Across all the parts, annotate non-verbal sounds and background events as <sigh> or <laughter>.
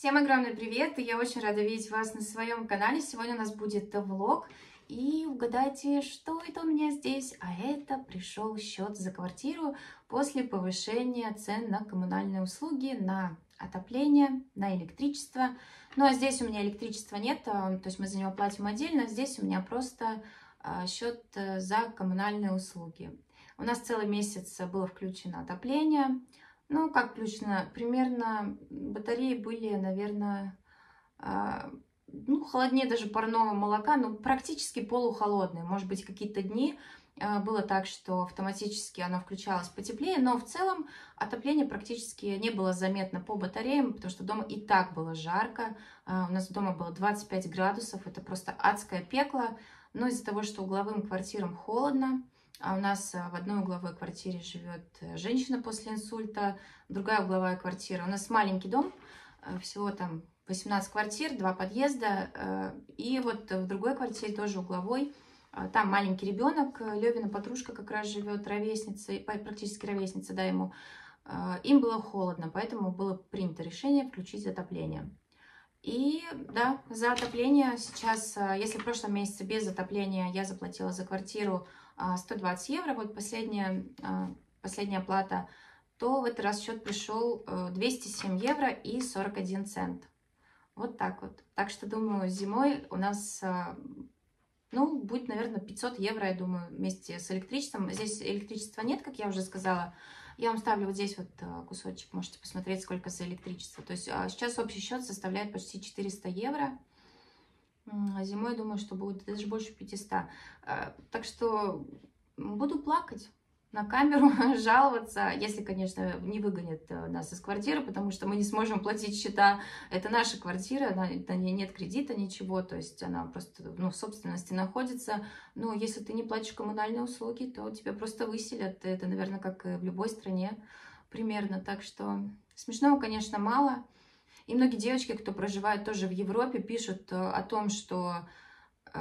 Всем огромный привет! Я очень рада видеть вас на своем канале. Сегодня у нас будет влог. И угадайте, что это у меня здесь? А это пришел счет за квартиру после повышения цен на коммунальные услуги, на отопление, на электричество. Ну а здесь у меня электричества нет, а, то есть мы за него платим отдельно. Здесь у меня просто а, счет э, за коммунальные услуги. У нас целый месяц было включено отопление. Ну, как включено? Примерно батареи были, наверное, а, ну, холоднее даже парного молока, но практически полухолодные. Может быть, какие-то дни а, было так, что автоматически оно включалось потеплее, но в целом отопление практически не было заметно по батареям, потому что дома и так было жарко. А, у нас дома было 25 градусов, это просто адское пекло. Но из-за того, что угловым квартирам холодно, а у нас э, в одной угловой квартире живет э, женщина после инсульта, другая угловая квартира. У нас маленький дом, э, всего там 18 квартир, два подъезда. И вот в другой квартире тоже угловой. Там маленький ребенок, Левина подружка как раз живет, ровесница, практически ровесница, да, ему. Им было холодно, поэтому было принято решение включить отопление. И да, за отопление сейчас, если в прошлом месяце без отопления я заплатила за квартиру 120 а, евро, вот последняя, а, последняя плата, то в этот раз счет пришел 207 э, евро и 41 цент. Вот так вот. Так что, думаю, зимой у нас, а, ну, будет, наверное, 500 евро, я думаю, вместе с электричеством. Здесь электричества нет, как я уже сказала. Я вам ставлю вот здесь вот кусочек, можете посмотреть, сколько за электричество. То есть сейчас общий счет составляет почти 400 евро. А зимой, думаю, что будет даже больше 500. А, так что буду плакать на камеру, <laughs> жаловаться, если, конечно, не выгонят э, нас из квартиры, потому что мы не сможем платить счета. Это наша квартира, на, на ней нет кредита, ничего, то есть она просто ну, в собственности находится. Но если ты не платишь коммунальные услуги, то тебя просто выселят. Это, наверное, как и в любой стране примерно. Так что смешного, конечно, мало. И многие девочки, кто проживает тоже в Европе, пишут э, о том, что э,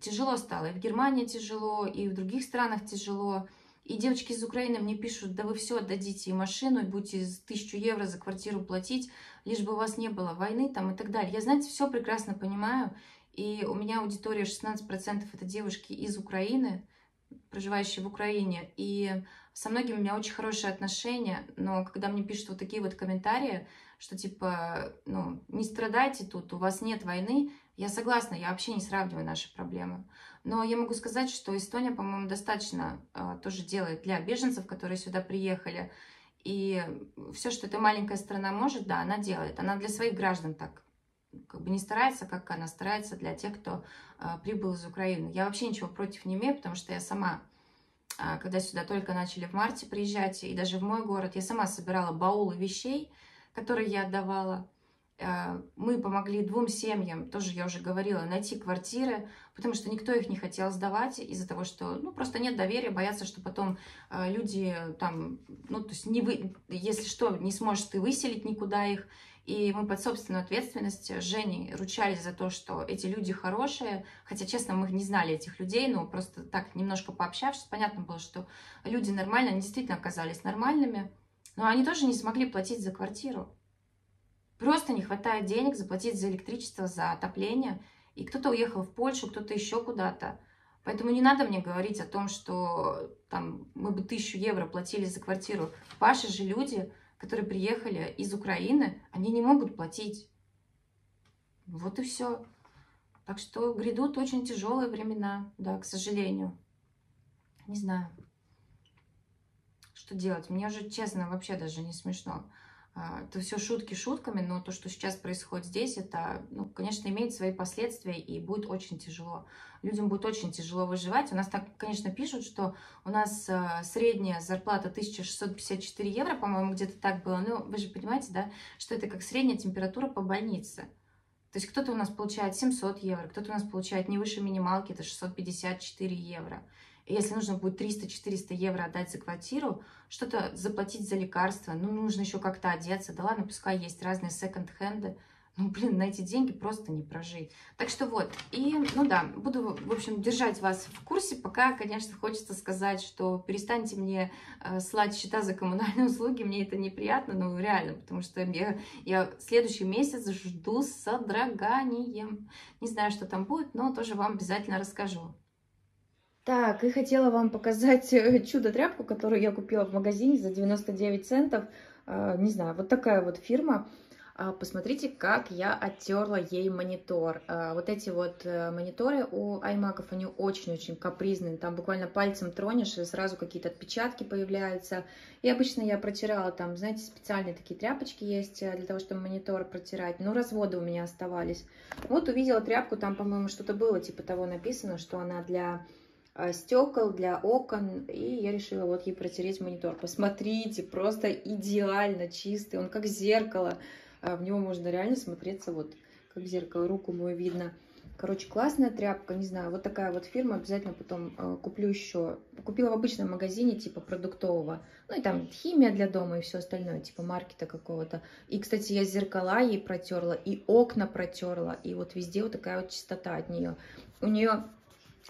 тяжело стало. И в Германии тяжело, и в других странах тяжело. И девочки из Украины мне пишут, да вы все отдадите и машину, и будете тысячу евро за квартиру платить, лишь бы у вас не было войны там и так далее. Я, знаете, все прекрасно понимаю. И у меня аудитория 16% это девушки из Украины, проживающие в Украине. И со многими у меня очень хорошие отношения, но когда мне пишут вот такие вот комментарии, что типа, ну, не страдайте тут, у вас нет войны, я согласна, я вообще не сравниваю наши проблемы. Но я могу сказать, что Эстония, по-моему, достаточно э, тоже делает для беженцев, которые сюда приехали. И все, что эта маленькая страна может, да, она делает. Она для своих граждан так как бы не старается, как она старается для тех, кто э, прибыл из Украины. Я вообще ничего против не имею, потому что я сама когда сюда только начали в марте приезжать, и даже в мой город, я сама собирала баулы вещей, которые я отдавала. А, мы помогли двум семьям, тоже я уже говорила, найти квартиры, потому что никто их не хотел сдавать из-за того, что, ну, просто нет доверия, боятся, что потом а, люди там, ну, то есть, не вы, если что, не сможешь ты выселить никуда их, и мы под собственную ответственность с Женей ручались за то, что эти люди хорошие. Хотя, честно, мы не знали этих людей, но просто так немножко пообщавшись, понятно было, что люди нормальные, они действительно оказались нормальными. Но они тоже не смогли платить за квартиру. Просто не хватает денег заплатить за электричество, за отопление. И кто-то уехал в Польшу, кто-то еще куда-то. Поэтому не надо мне говорить о том, что там мы бы тысячу евро платили за квартиру. Ваши же люди которые приехали из Украины, они не могут платить. Вот и все. Так что грядут очень тяжелые времена, да, к сожалению. Не знаю, что делать. Мне уже, честно, вообще даже не смешно. А, это все шутки шутками, но то, что сейчас происходит здесь, это, ну, конечно, имеет свои последствия и будет очень тяжело. Людям будет очень тяжело выживать. У нас так, конечно, пишут, что у нас а, средняя зарплата 1654 евро, по-моему, где-то так было. Ну, вы же понимаете, да, что это как средняя температура по больнице. То есть кто-то у нас получает 700 евро, кто-то у нас получает не выше минималки, это 654 евро если нужно будет 300-400 евро отдать за квартиру, что-то заплатить за лекарства, ну, нужно еще как-то одеться, да ладно, пускай есть разные секонд-хенды, ну, блин, на эти деньги просто не прожить. Так что вот, и, ну да, буду, в общем, держать вас в курсе, пока, конечно, хочется сказать, что перестаньте мне э, слать счета за коммунальные <laughs> услуги, мне это неприятно, ну, реально, потому что я, я следующий месяц жду с содроганием. Не знаю, что там будет, но тоже вам обязательно расскажу. Так, и хотела вам показать э, <laughs> чудо-тряпку, которую я купила в магазине за 99 центов. А, не знаю, вот такая вот фирма. А, посмотрите, как я оттерла ей монитор. А, вот эти вот э, мониторы у iMac, они очень-очень капризные. Там буквально пальцем тронешь, и сразу какие-то отпечатки появляются. И обычно я протирала там, знаете, специальные такие тряпочки есть э, для того, чтобы монитор протирать. Но разводы у меня оставались. Вот увидела тряпку, там, по-моему, что-то было, типа того написано, что она для стекол для окон, и я решила вот ей протереть монитор. Посмотрите, просто идеально чистый, он как зеркало, э, в него можно реально смотреться вот как зеркало, руку мою видно. Короче, классная тряпка, не знаю, вот такая вот фирма, обязательно потом э, куплю еще. Купила в обычном магазине, типа продуктового. Ну и там химия для дома и все остальное, типа маркета какого-то. И, кстати, я зеркала ей протерла, и окна протерла, и вот везде вот такая вот чистота от нее. У нее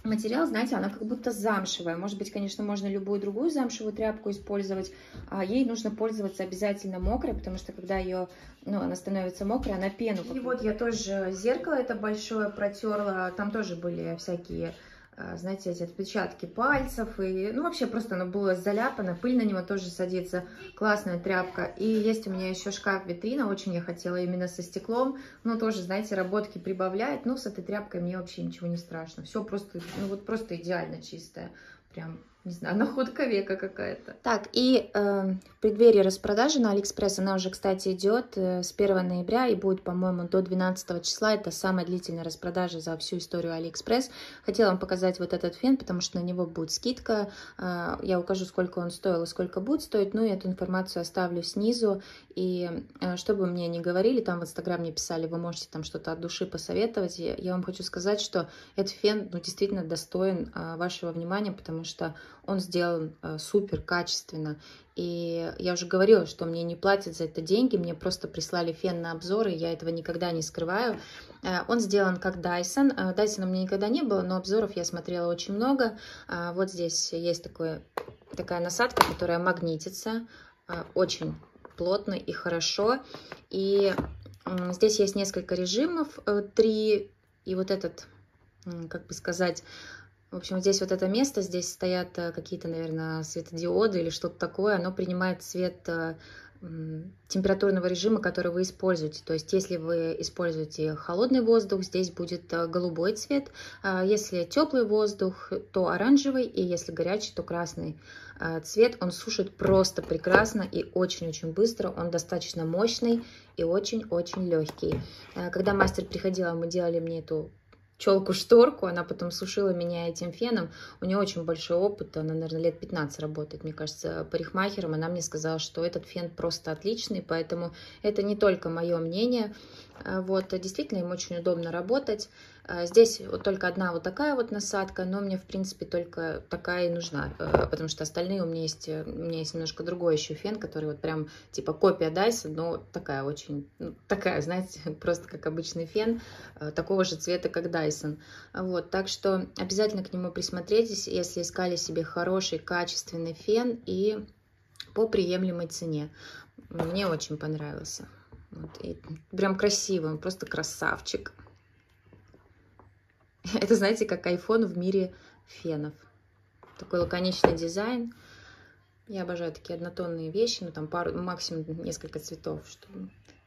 материал, знаете, она как будто замшевая. Может быть, конечно, можно любую другую замшевую тряпку использовать, а ей нужно пользоваться обязательно мокрой, потому что когда ее, ну, она становится мокрой, она пену. И вот я тоже зеркало это большое протерла, там тоже были всякие знаете, эти отпечатки пальцев, и, ну, вообще просто оно было заляпано, пыль на него тоже садится, классная тряпка. И есть у меня еще шкаф-витрина, очень я хотела именно со стеклом, но тоже, знаете, работки прибавляет, но с этой тряпкой мне вообще ничего не страшно. Все просто, ну, вот просто идеально чистое, прям не знаю, <laughs> находка века какая-то. Так, и э, в преддверии распродажи на Алиэкспресс, она уже, кстати, идет э, с 1 ноября и будет, по-моему, до 12 числа. Это самая длительная распродажа за всю историю Алиэкспресс. Хотела вам показать вот этот фен, потому что на него будет скидка. Э, я укажу, сколько он стоил и сколько будет стоить. Ну и эту информацию оставлю снизу. И э, что мне ни говорили, там в Инстаграм мне писали, вы можете там что-то от души посоветовать. Я, я вам хочу сказать, что этот фен, ну, действительно достоин э, вашего внимания, потому что он сделан э, супер качественно. И я уже говорила, что мне не платят за это деньги, мне просто прислали фен на обзор, и я этого никогда не скрываю. Э, он сделан как Dyson. Э, Dyson у меня никогда не было, но обзоров я смотрела очень много. Вот здесь есть такое, такая насадка, которая магнитится очень плотно и хорошо. И здесь есть несколько режимов, три, и вот этот, как бы сказать, в общем, здесь вот это место, здесь стоят э, какие-то, наверное, светодиоды или что-то такое. Оно принимает цвет э, температурного режима, который вы используете. То есть, если вы используете холодный воздух, здесь будет э, голубой цвет. А если теплый воздух, то оранжевый, и если горячий, то красный цвет. Он сушит просто прекрасно и очень-очень быстро. Он достаточно мощный и очень-очень легкий. Когда мастер приходила, мы делали мне эту челку-шторку, она потом сушила меня этим феном. У нее очень большой опыт, она, наверное, лет 15 работает, мне кажется, парикмахером. Она мне сказала, что этот фен просто отличный, поэтому это не только мое мнение. А, вот, действительно, им очень удобно работать. А, здесь вот только одна вот такая вот насадка, но мне, в принципе, только такая и нужна, а, потому что остальные у меня есть, у меня есть немножко другой еще фен, который вот прям типа копия Dyson, но такая очень, ну, такая, знаете, <laughs> просто как обычный фен, такого же цвета, как Dyson. Вот, так что обязательно к нему присмотритесь, если искали себе хороший, качественный фен и по приемлемой цене. Мне очень понравился. Вот, и прям красивый, он просто красавчик. <laughs> Это, знаете, как iPhone в мире фенов. Такой лаконичный дизайн. Я обожаю такие однотонные вещи, ну там пару, максимум несколько цветов, что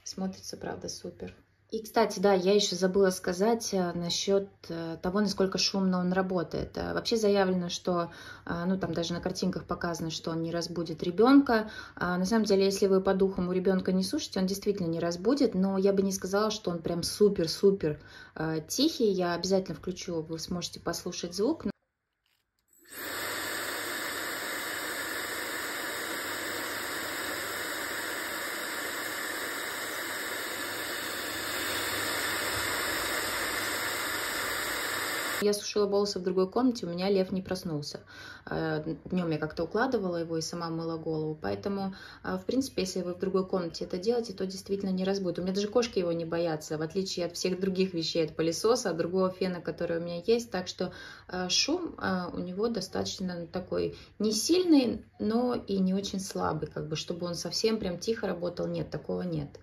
смотрится, правда, супер. И, кстати, да, я еще забыла сказать э, насчет э, того, насколько шумно он работает. Э, вообще заявлено, что, ну, там даже на картинках показано, что он не разбудит ребенка. На самом деле, если вы по духам у ребенка не слушаете, он действительно не разбудит, но я бы не сказала, что он прям супер-супер тихий. Я обязательно включу, вы сможете послушать звук. Я сушила волосы в другой комнате, у меня лев не проснулся. Э, Днем я как-то укладывала его и сама мыла голову. Поэтому, э, в принципе, если вы в другой комнате это делаете, то действительно не разбудит. У меня даже кошки его не боятся, в отличие от всех других вещей, от пылесоса, от другого фена, который у меня есть. Так что э, шум у него достаточно такой не сильный, но и не очень слабый, как бы, чтобы он совсем прям тихо работал. Нет, такого нет.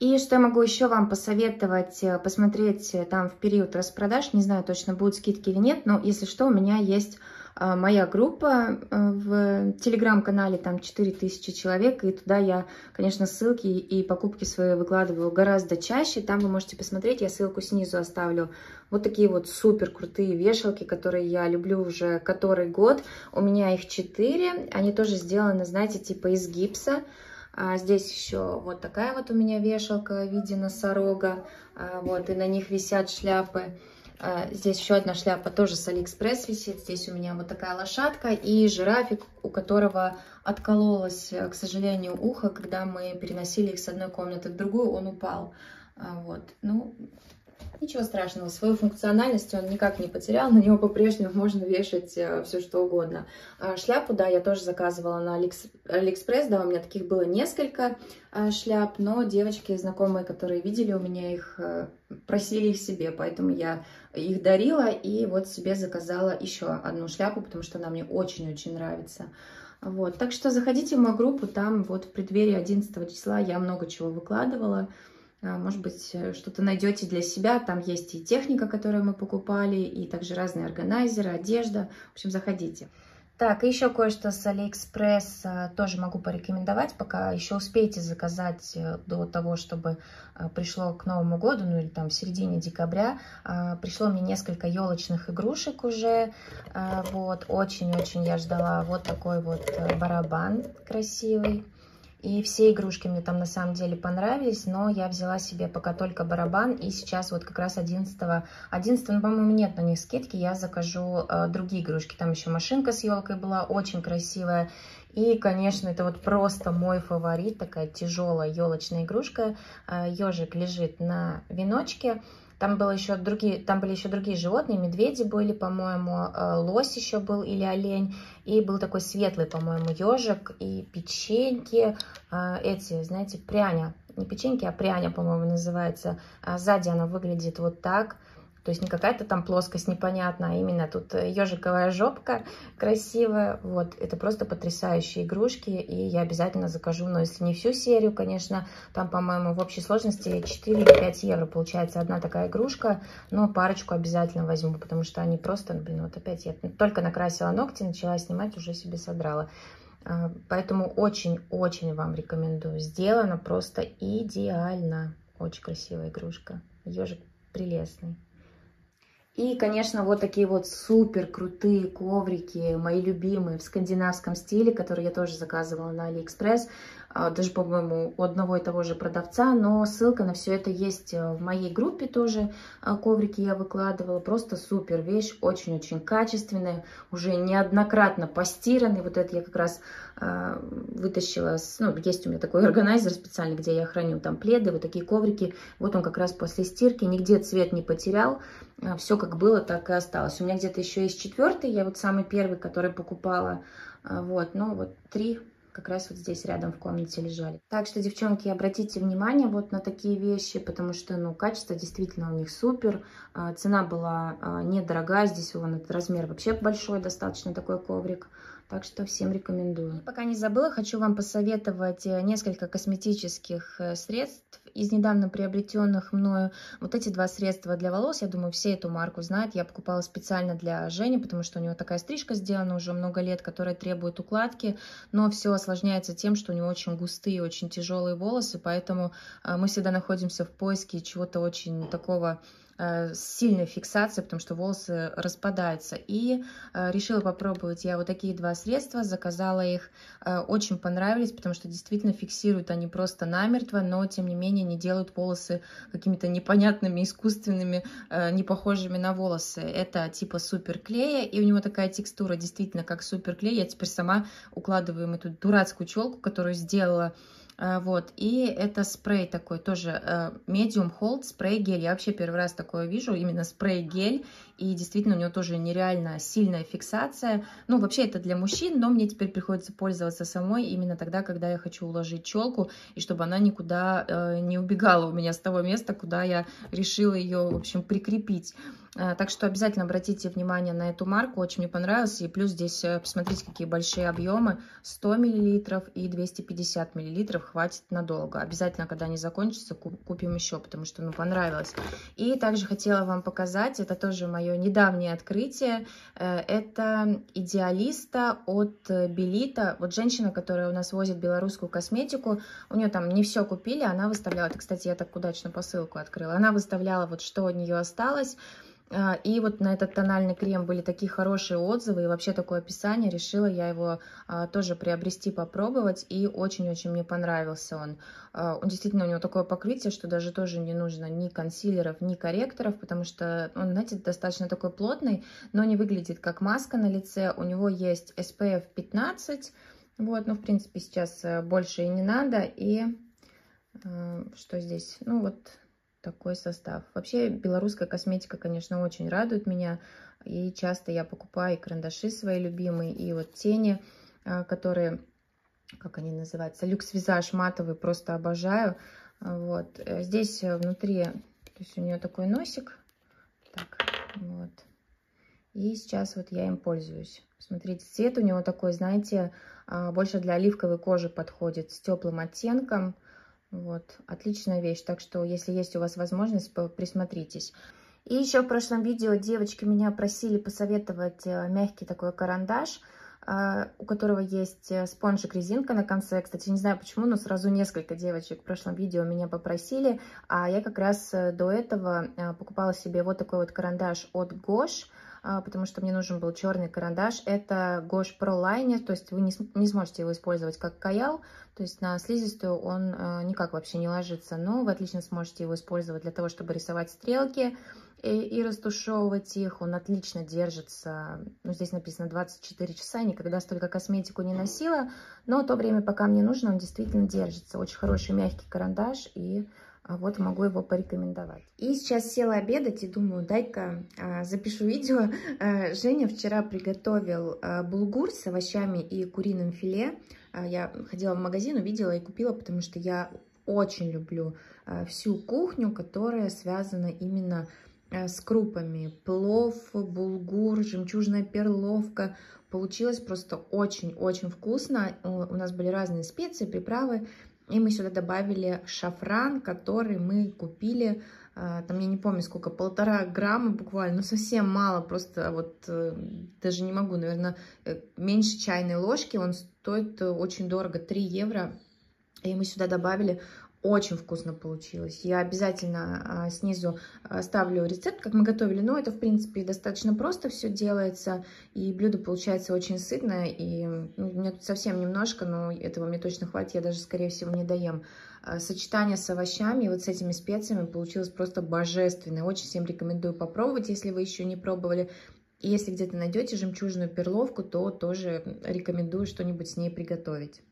И что я могу еще вам посоветовать, э, посмотреть э, там в период распродаж, не знаю точно, будут скидки или нет, но если что, у меня есть э, моя группа в телеграм-канале, там 4000 человек, и туда я, конечно, ссылки и покупки свои выкладываю гораздо чаще, там вы можете посмотреть, я ссылку снизу оставлю, вот такие вот супер крутые вешалки, которые я люблю уже который год, у меня их 4, они тоже сделаны, знаете, типа из гипса, а здесь еще вот такая вот у меня вешалка в виде носорога. А, вот, и на них висят шляпы. А, здесь еще одна шляпа тоже с Алиэкспресс висит. Здесь у меня вот такая лошадка и жирафик, у которого откололось, к сожалению, ухо, когда мы переносили их с одной комнаты в другую, он упал. А, вот, ну, Ничего страшного, свою функциональность он никак не потерял, на него по-прежнему можно вешать э, все что угодно. А шляпу, да, я тоже заказывала на Алиэкспресс, да, у меня таких было несколько э, шляп, но девочки знакомые, которые видели у меня их, э, просили их себе, поэтому я их дарила и вот себе заказала еще одну шляпу, потому что она мне очень-очень нравится. Вот, так что заходите в мою группу, там вот в преддверии 11 числа я много чего выкладывала, а, может быть, э, что-то найдете для себя. Там есть и техника, которую мы покупали, и также разные органайзеры, одежда. В общем, заходите. Так, еще кое-что с Алиэкспресс а, тоже могу порекомендовать, пока еще успеете заказать э, до того, чтобы а, пришло к Новому году, ну или там в середине декабря. Пришло мне несколько елочных игрушек уже, вот, очень-очень я ждала вот такой вот э, барабан красивый. И все игрушки мне там на самом деле понравились, но я взяла себе пока только барабан. И сейчас вот как раз 11 11 ну, по-моему, нет на них скидки, я закажу э, другие игрушки. Там еще машинка с елкой была, очень красивая. И, конечно, это вот просто мой фаворит, такая тяжелая елочная игрушка. Э, ежик лежит на веночке. Там, было еще другие, там были еще другие животные, медведи были, по-моему, э, лось еще был или олень. И был такой светлый, по-моему, ежик и печеньки, э, эти, знаете, пряня. Не печеньки, а пряня, по-моему, называется. А сзади она выглядит вот так. То есть не какая-то там плоскость непонятная, а именно тут ежиковая жопка красивая. Вот, это просто потрясающие игрушки, и я обязательно закажу, но если не всю серию, конечно, там, по-моему, в общей сложности 4 или 5 евро получается одна такая игрушка, но парочку обязательно возьму, потому что они просто, блин, вот опять я только накрасила ногти, начала снимать, уже себе содрала. А, поэтому очень-очень вам рекомендую. Сделано просто идеально. Очень красивая игрушка. Ежик прелестный. И, конечно, вот такие вот супер крутые коврики, мои любимые в скандинавском стиле, которые я тоже заказывала на Алиэкспресс. А, даже, по-моему, у одного и того же продавца, но ссылка на все это есть э, в моей группе тоже. А, коврики я выкладывала, просто супер вещь, очень-очень качественная, уже неоднократно постиранный. Вот это я как раз а, вытащила, ну, есть у меня такой <laughs> органайзер специальный, где я храню там пледы, вот такие коврики. Вот он как раз после стирки, нигде цвет не потерял, все как было, так и осталось. У меня где-то еще есть четвертый, я вот самый первый, который покупала, вот, ну вот три как раз вот здесь рядом в комнате лежали. Так что, девчонки, обратите внимание вот на такие вещи, потому что, ну, качество действительно у них супер. А, цена была а, недорогая, здесь вон этот размер вообще большой, достаточно такой коврик. Так что всем рекомендую. Пока не забыла, хочу вам посоветовать э, несколько косметических э, средств из недавно приобретенных мною. Вот эти два средства для волос, я думаю, все эту марку знают. Я покупала специально для Жени, потому что у него такая стрижка сделана уже много лет, которая требует укладки, но все осложняется тем, что у него очень густые, очень тяжелые волосы, поэтому э, мы всегда находимся в поиске чего-то очень такого с сильной фиксацией, потому что волосы распадаются. И э, решила попробовать я вот такие два средства, заказала их, э, очень понравились, потому что действительно фиксируют они просто намертво, но тем не менее не делают волосы какими-то непонятными, искусственными, не похожими на волосы. Это типа суперклея, и у него такая текстура действительно как суперклей. Я теперь сама укладываю эту дурацкую челку, которую сделала Вот, и это спрей такой тоже, medium hold спрей гель. Я вообще первый раз такое вижу, именно спрей гель. И действительно у него тоже нереально сильная фиксация. Ну, вообще это для мужчин, но мне теперь приходится пользоваться самой именно тогда, когда я хочу уложить челку, и чтобы она никуда э, не убегала у меня с того места, куда я решила ее, в общем, прикрепить. Э, так что обязательно обратите внимание на эту марку, очень мне понравилось. И плюс здесь, э, посмотрите, какие большие объемы. 100 мл и 250 мл хватит надолго. Обязательно, когда они закончатся, купим еще, потому что, ну, понравилось. И также хотела вам показать, это тоже мое недавнее открытие. Э, это идеалиста от Белита. Вот женщина, которая у нас возит белорусскую косметику, у нее там не все купили, она выставляла, это, кстати, я так удачно посылку открыла, она выставляла вот что от нее осталось, и вот на этот тональный крем были такие хорошие отзывы и вообще такое описание. Решила я его а, тоже приобрести, попробовать. И очень-очень мне понравился он. А, он действительно, у него такое покрытие, что даже тоже не нужно ни консилеров, ни корректоров, потому что он, знаете, достаточно такой плотный, но не выглядит как маска на лице. У него есть SPF 15, вот, ну, в принципе, сейчас э, больше и не надо. И э, что здесь? Ну, вот такой состав. Вообще белорусская косметика, конечно, очень радует меня. И часто я покупаю и карандаши свои любимые, и вот тени, а, которые, как они называются, люкс визаж матовый, просто обожаю. Вот. Э, здесь внутри, то есть у нее такой носик. Так, вот. И сейчас вот я им пользуюсь. Смотрите, цвет у него такой, знаете, а, больше для оливковой кожи подходит, с теплым оттенком. Вот, отличная вещь. Так что, если есть у вас возможность, присмотритесь. И еще в прошлом видео девочки меня просили посоветовать э, мягкий такой карандаш, э, у которого есть э, спонжик-резинка на конце. Кстати, не знаю почему, но сразу несколько девочек в прошлом видео меня попросили. А я как раз до этого покупала себе вот такой вот карандаш от Gosh потому что мне нужен был черный карандаш. Это Gosh Pro Liner, то есть вы не, не сможете его использовать как каял, то есть на слизистую он э, никак вообще не ложится, но вы отлично сможете его использовать для того, чтобы рисовать стрелки и, и растушевывать их. Он отлично держится, ну здесь написано 24 часа, никогда столько косметику не носила, но то время, пока мне нужно, он действительно держится. Очень хороший мягкий карандаш и а вот могу его порекомендовать. И сейчас села обедать и думаю, дай-ка а, запишу видео. А, Женя вчера приготовил а, булгур с овощами и куриным филе. А, я ходила в магазин, увидела и купила, потому что я очень люблю а, всю кухню, которая связана именно а, с крупами. Плов, булгур, жемчужная перловка. Получилось просто очень-очень вкусно. У нас были разные специи, приправы. И мы сюда добавили шафран, который мы купили, а, там я не помню сколько, полтора грамма буквально, ну совсем мало, просто вот э, даже не могу, наверное, э, меньше чайной ложки, он стоит очень дорого, 3 евро. И мы сюда добавили очень вкусно получилось. Я обязательно а, снизу оставлю рецепт, как мы готовили. Но это, в принципе, достаточно просто все делается. И блюдо получается очень сытное. И ну, у меня тут совсем немножко, но этого мне точно хватит. Я даже, скорее всего, не доем. А, сочетание с овощами вот с этими специями получилось просто божественное. Очень всем рекомендую попробовать, если вы еще не пробовали. И если где-то найдете жемчужную перловку, то тоже рекомендую что-нибудь с ней приготовить.